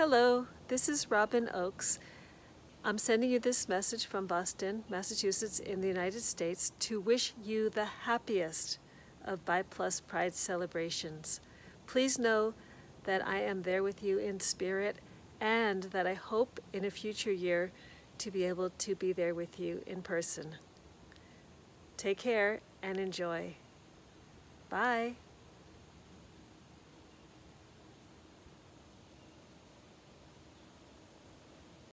Hello, this is Robyn Ochs. I'm sending you this message from Boston, Massachusetts, in the United States to wish you the happiest of BIPLUS Pride celebrations. Please know that I am there with you in spirit and that I hope in a future year to be able to be there with you in person. Take care and enjoy. Bye.